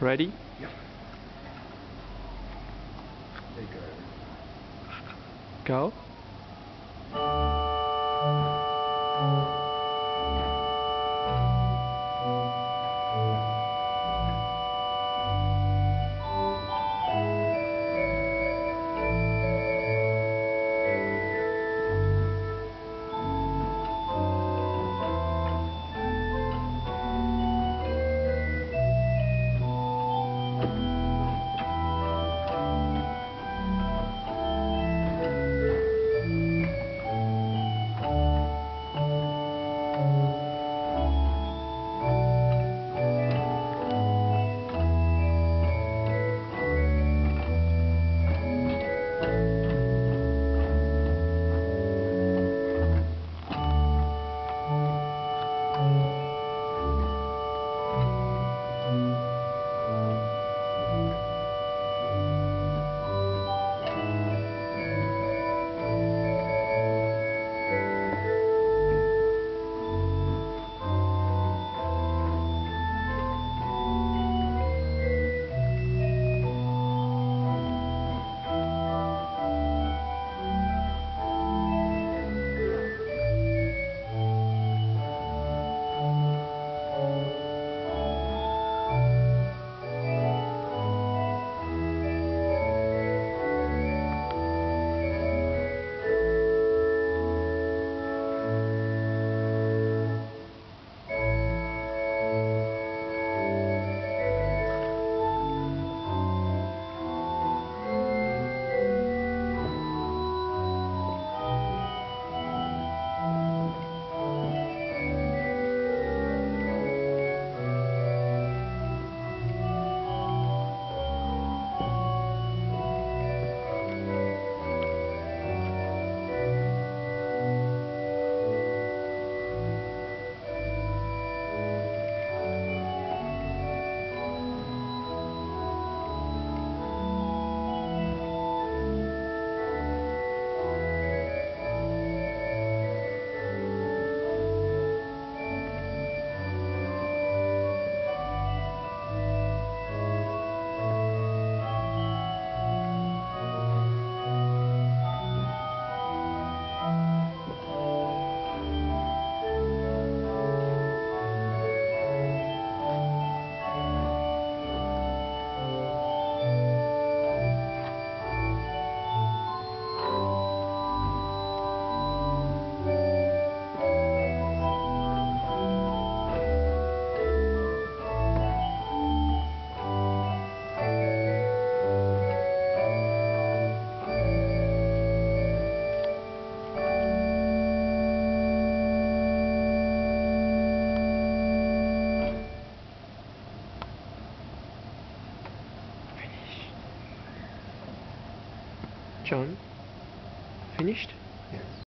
Ready? Yep. Go. go. John, finished? Yes.